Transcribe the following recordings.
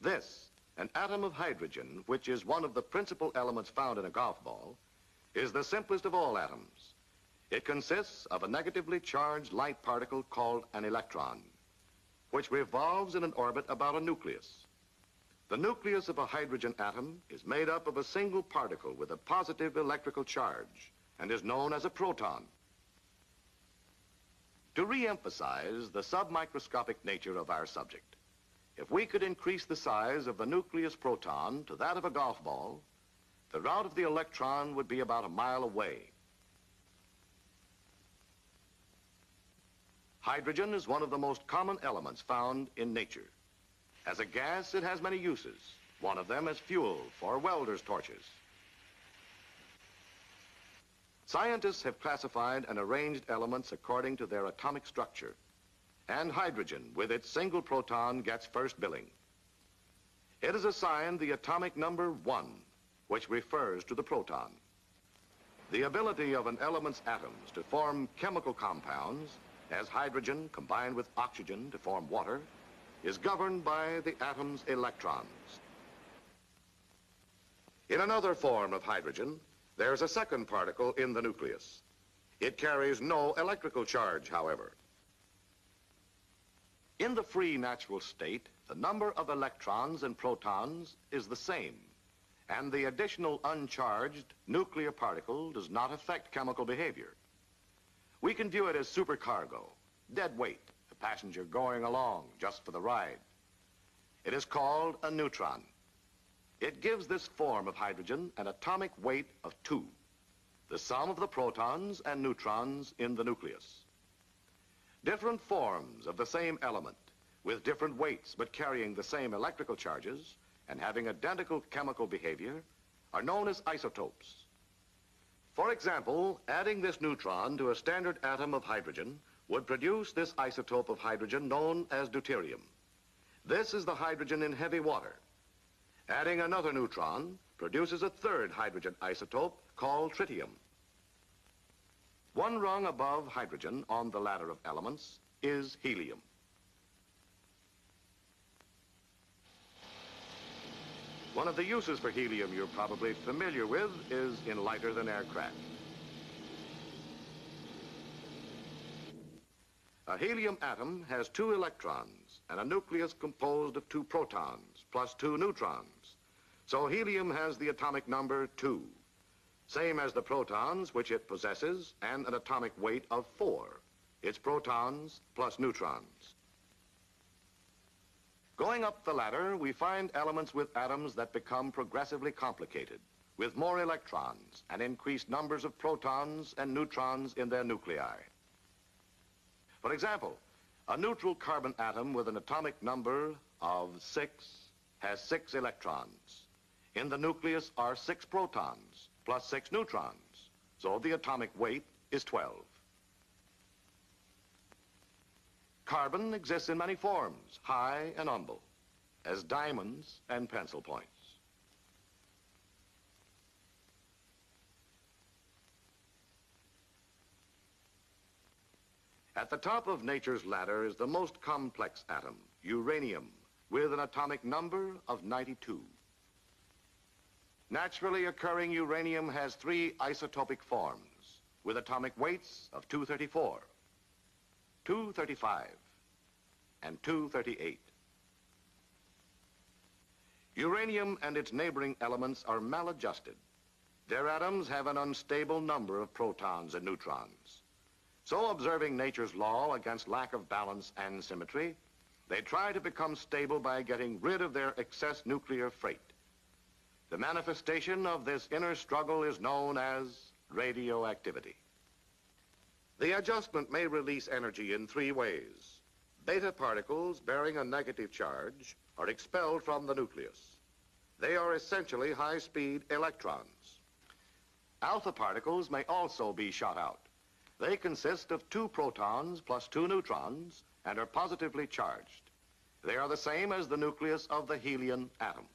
This, an atom of hydrogen, which is one of the principal elements found in a golf ball, is the simplest of all atoms. It consists of a negatively charged light particle called an electron, which revolves in an orbit about a nucleus. The nucleus of a hydrogen atom is made up of a single particle with a positive electrical charge and is known as a proton. To re-emphasize the submicroscopic nature of our subject, if we could increase the size of the nucleus proton to that of a golf ball, the route of the electron would be about a mile away. Hydrogen is one of the most common elements found in nature. As a gas, it has many uses. One of them as fuel for welders' torches. Scientists have classified and arranged elements according to their atomic structure. And hydrogen, with its single proton, gets first billing. It is assigned the atomic number one, which refers to the proton. The ability of an element's atoms to form chemical compounds, as hydrogen combined with oxygen to form water, is governed by the atom's electrons. In another form of hydrogen, there's a second particle in the nucleus. It carries no electrical charge, however. In the free natural state, the number of electrons and protons is the same and the additional uncharged nuclear particle does not affect chemical behavior. We can view it as supercargo, dead weight, a passenger going along just for the ride. It is called a neutron. It gives this form of hydrogen an atomic weight of two, the sum of the protons and neutrons in the nucleus. Different forms of the same element with different weights but carrying the same electrical charges and having identical chemical behavior are known as isotopes. For example, adding this neutron to a standard atom of hydrogen would produce this isotope of hydrogen known as deuterium. This is the hydrogen in heavy water. Adding another neutron produces a third hydrogen isotope called tritium. One rung above hydrogen on the ladder of elements is helium. One of the uses for helium you're probably familiar with is in lighter-than aircraft. A helium atom has two electrons and a nucleus composed of two protons plus two neutrons. So helium has the atomic number 2, same as the protons which it possesses and an atomic weight of 4, its protons plus neutrons. Going up the ladder, we find elements with atoms that become progressively complicated, with more electrons and increased numbers of protons and neutrons in their nuclei. For example, a neutral carbon atom with an atomic number of 6 has 6 electrons. In the nucleus are 6 protons plus 6 neutrons, so the atomic weight is 12. Carbon exists in many forms, high and humble, as diamonds and pencil points. At the top of nature's ladder is the most complex atom, uranium, with an atomic number of 92. Naturally occurring uranium has three isotopic forms with atomic weights of 234. 235, and 238. Uranium and its neighboring elements are maladjusted. Their atoms have an unstable number of protons and neutrons. So observing nature's law against lack of balance and symmetry, they try to become stable by getting rid of their excess nuclear freight. The manifestation of this inner struggle is known as radioactivity. The adjustment may release energy in three ways. Beta particles bearing a negative charge are expelled from the nucleus. They are essentially high-speed electrons. Alpha particles may also be shot out. They consist of two protons plus two neutrons and are positively charged. They are the same as the nucleus of the helium atom.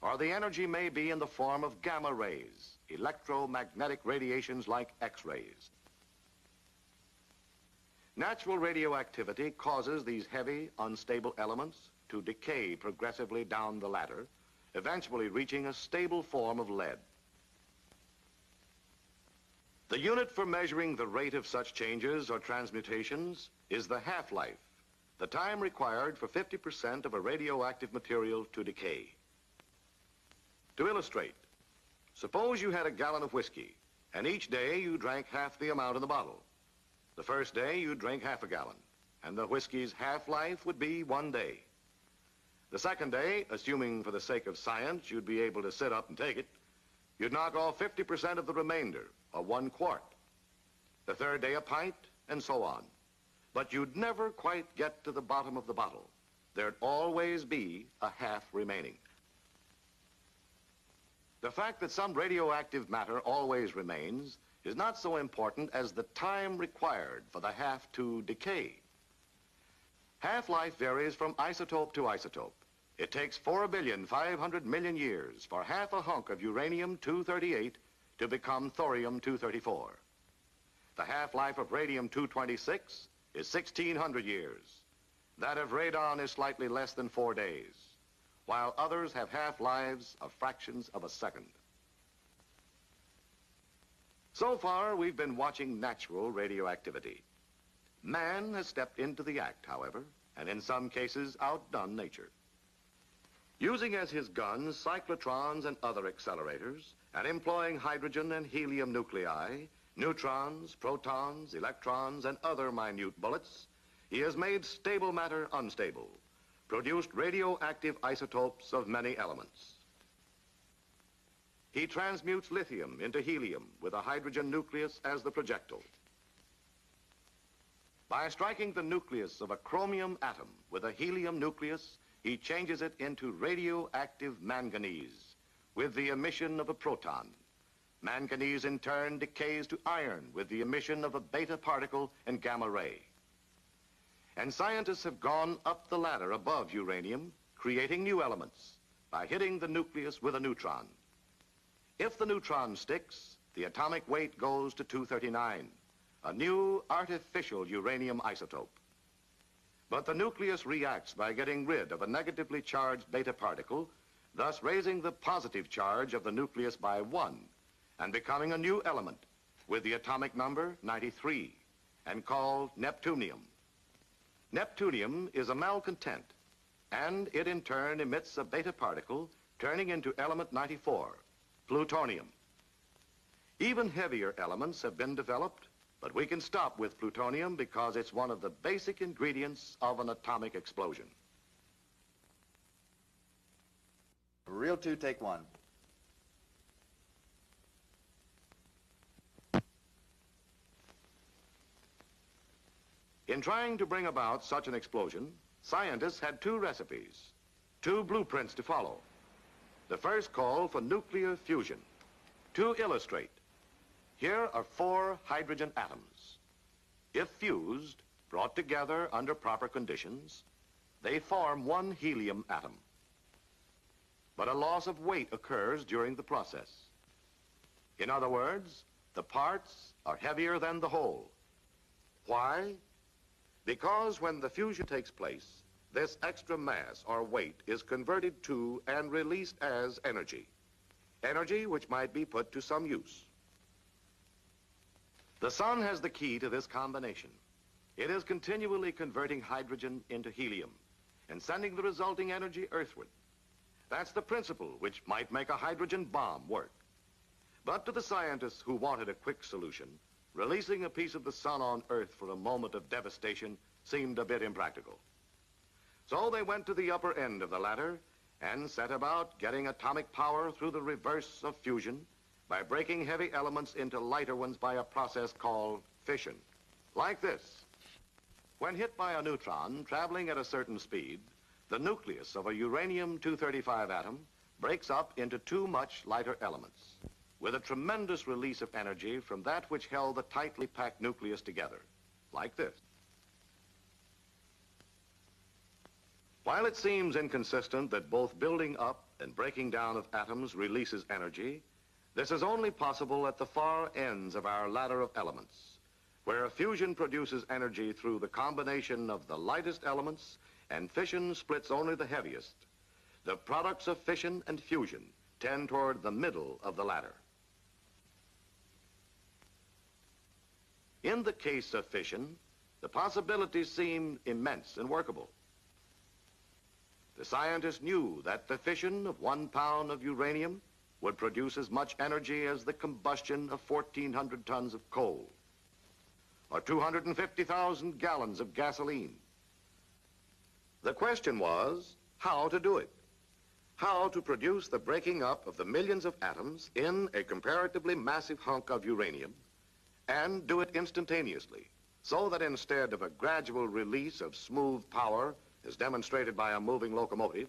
Or the energy may be in the form of gamma rays, electromagnetic radiations like X-rays. Natural radioactivity causes these heavy, unstable elements to decay progressively down the ladder, eventually reaching a stable form of lead. The unit for measuring the rate of such changes or transmutations is the half-life, the time required for 50% of a radioactive material to decay. To illustrate, suppose you had a gallon of whiskey, and each day you drank half the amount in the bottle. The first day you drink half a gallon, and the whiskey's half-life would be one day. The second day, assuming for the sake of science you'd be able to sit up and take it, you'd knock off 50% of the remainder, or one quart. The third day a pint, and so on. But you'd never quite get to the bottom of the bottle. There'd always be a half remaining. The fact that some radioactive matter always remains is not so important as the time required for the half to decay. Half-life varies from isotope to isotope. It takes 4 billion 500 million years for half a hunk of uranium-238 to become thorium-234. The half-life of radium-226 is 1,600 years. That of radon is slightly less than four days, while others have half-lives of fractions of a second. So far, we've been watching natural radioactivity. Man has stepped into the act, however, and in some cases outdone nature. Using as his guns cyclotrons and other accelerators, and employing hydrogen and helium nuclei, neutrons, protons, electrons, and other minute bullets, he has made stable matter unstable, produced radioactive isotopes of many elements. He transmutes lithium into helium with a hydrogen nucleus as the projectile. By striking the nucleus of a chromium atom with a helium nucleus, he changes it into radioactive manganese with the emission of a proton. Manganese in turn decays to iron with the emission of a beta particle and gamma ray. And scientists have gone up the ladder above uranium, creating new elements by hitting the nucleus with a neutron. If the neutron sticks, the atomic weight goes to 239, a new artificial uranium isotope. But the nucleus reacts by getting rid of a negatively charged beta particle, thus raising the positive charge of the nucleus by one and becoming a new element with the atomic number 93 and called neptunium. Neptunium is a malcontent, and it in turn emits a beta particle turning into element 94, plutonium. Even heavier elements have been developed, but we can stop with plutonium because it's one of the basic ingredients of an atomic explosion. Reel two, take one. In trying to bring about such an explosion, scientists had two recipes, two blueprints to follow. The first called for nuclear fusion. To illustrate, here are four hydrogen atoms. If fused, brought together under proper conditions, they form one helium atom. But a loss of weight occurs during the process. In other words, the parts are heavier than the whole. Why? Because when the fusion takes place, this extra mass or weight is converted to and released as energy. Energy which might be put to some use. The sun has the key to this combination. It is continually converting hydrogen into helium and sending the resulting energy earthward. That's the principle which might make a hydrogen bomb work. But to the scientists who wanted a quick solution, releasing a piece of the sun on Earth for a moment of devastation seemed a bit impractical. So they went to the upper end of the ladder and set about getting atomic power through the reverse of fusion by breaking heavy elements into lighter ones by a process called fission. Like this. When hit by a neutron traveling at a certain speed, the nucleus of a uranium-235 atom breaks up into two much lighter elements with a tremendous release of energy from that which held the tightly packed nucleus together, like this. While it seems inconsistent that both building up and breaking down of atoms releases energy, this is only possible at the far ends of our ladder of elements, where fusion produces energy through the combination of the lightest elements and fission splits only the heaviest. The products of fission and fusion tend toward the middle of the ladder. In the case of fission, the possibilities seemed immense and workable. The scientists knew that the fission of one pound of uranium would produce as much energy as the combustion of 1,400 tons of coal, or 250,000 gallons of gasoline. The question was how to do it. How to produce the breaking up of the millions of atoms in a comparatively massive hunk of uranium and do it instantaneously so that instead of a gradual release of smooth power as demonstrated by a moving locomotive,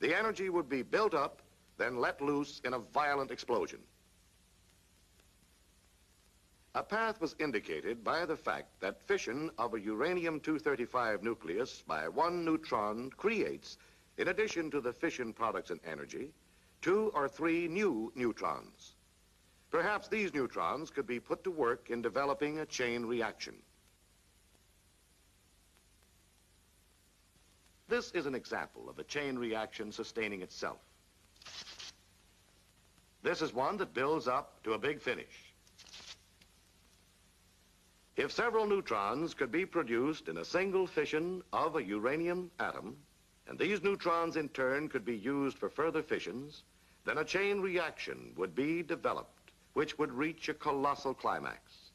the energy would be built up then let loose in a violent explosion. A path was indicated by the fact that fission of a uranium-235 nucleus by one neutron creates, in addition to the fission products and energy, two or three new neutrons. Perhaps these neutrons could be put to work in developing a chain reaction. This is an example of a chain reaction sustaining itself. This is one that builds up to a big finish. If several neutrons could be produced in a single fission of a uranium atom, and these neutrons in turn could be used for further fissions, then a chain reaction would be developed, which would reach a colossal climax.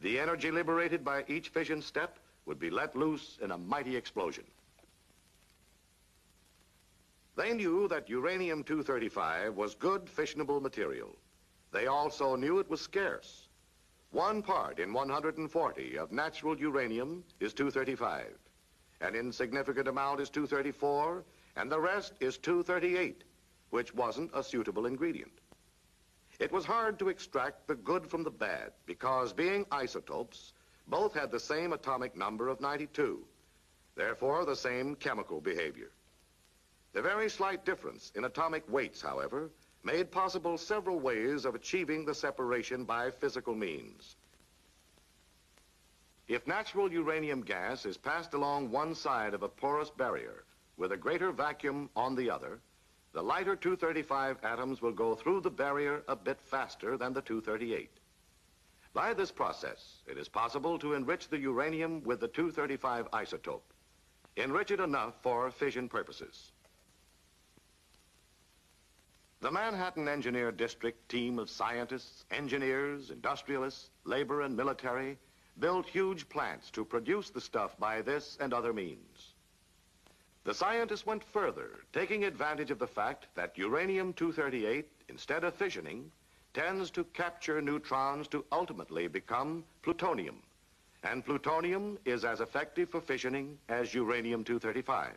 The energy liberated by each fission step would be let loose in a mighty explosion. They knew that uranium-235 was good fissionable material. They also knew it was scarce. One part in 140 of natural uranium is 235. An insignificant amount is 234, and the rest is 238, which wasn't a suitable ingredient. It was hard to extract the good from the bad because being isotopes, both had the same atomic number of 92, therefore the same chemical behavior. The very slight difference in atomic weights, however, made possible several ways of achieving the separation by physical means. If natural uranium gas is passed along one side of a porous barrier with a greater vacuum on the other, the lighter 235 atoms will go through the barrier a bit faster than the 238. By this process, it is possible to enrich the uranium with the 235 isotope. Enrich it enough for fission purposes. The Manhattan Engineer District team of scientists, engineers, industrialists, labor and military built huge plants to produce the stuff by this and other means. The scientists went further, taking advantage of the fact that uranium-238, instead of fissioning, tends to capture neutrons to ultimately become plutonium. And plutonium is as effective for fissioning as uranium-235.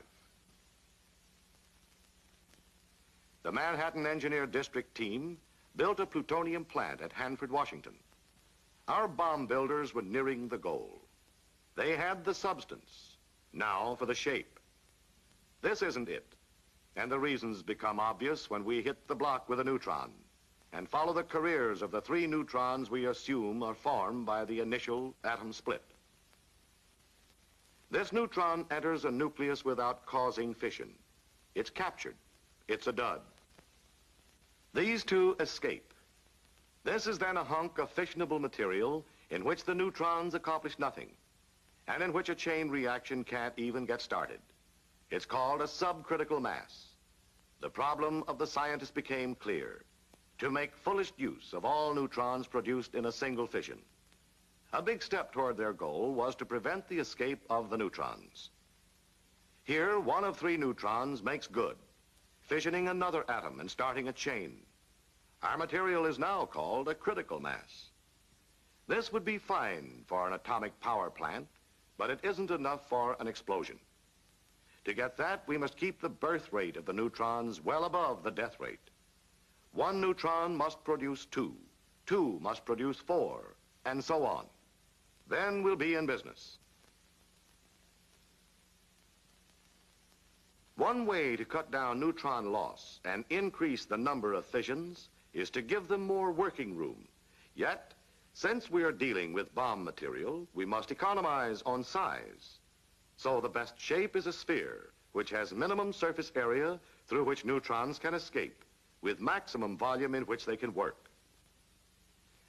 the Manhattan Engineer District team built a plutonium plant at Hanford, Washington. Our bomb builders were nearing the goal. They had the substance. Now for the shape. This isn't it. And the reasons become obvious when we hit the block with a neutron and follow the careers of the three neutrons we assume are formed by the initial atom split. This neutron enters a nucleus without causing fission. It's captured. It's a dud. These two escape. This is then a hunk of fissionable material in which the neutrons accomplish nothing, and in which a chain reaction can't even get started. It's called a subcritical mass. The problem of the scientists became clear, to make fullest use of all neutrons produced in a single fission. A big step toward their goal was to prevent the escape of the neutrons. Here, one of three neutrons makes good fissioning another atom and starting a chain. Our material is now called a critical mass. This would be fine for an atomic power plant, but it isn't enough for an explosion. To get that, we must keep the birth rate of the neutrons well above the death rate. One neutron must produce two, two must produce four, and so on. Then we'll be in business. One way to cut down neutron loss and increase the number of fissions is to give them more working room. Yet, since we are dealing with bomb material, we must economize on size. So the best shape is a sphere, which has minimum surface area through which neutrons can escape, with maximum volume in which they can work.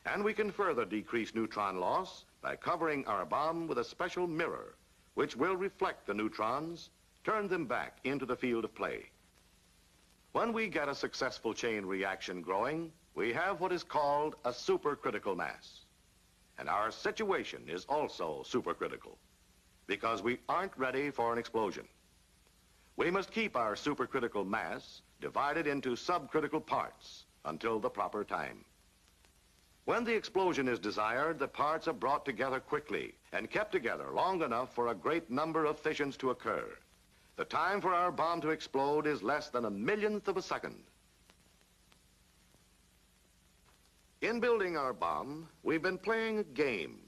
And we can further decrease neutron loss by covering our bomb with a special mirror, which will reflect the neutrons, turn them back into the field of play. When we get a successful chain reaction growing, we have what is called a supercritical mass. And our situation is also supercritical because we aren't ready for an explosion. We must keep our supercritical mass divided into subcritical parts until the proper time. When the explosion is desired, the parts are brought together quickly and kept together long enough for a great number of fissions to occur. The time for our bomb to explode is less than a millionth of a second. In building our bomb, we've been playing a game,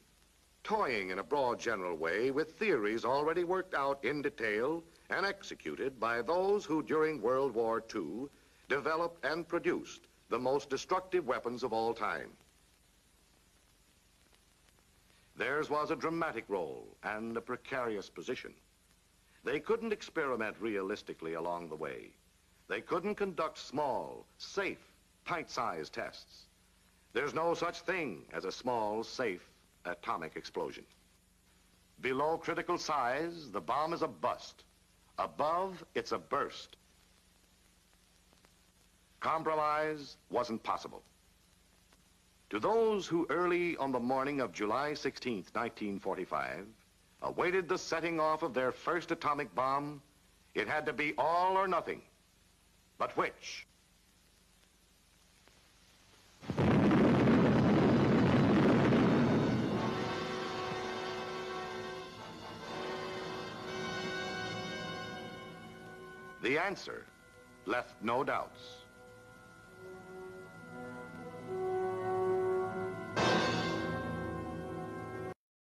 toying in a broad general way with theories already worked out in detail and executed by those who during World War II developed and produced the most destructive weapons of all time. Theirs was a dramatic role and a precarious position. They couldn't experiment realistically along the way. They couldn't conduct small, safe, pint-sized tests. There's no such thing as a small, safe atomic explosion. Below critical size, the bomb is a bust. Above, it's a burst. Compromise wasn't possible. To those who early on the morning of July 16, 1945, awaited the setting off of their first atomic bomb, it had to be all or nothing. But which? The answer left no doubts.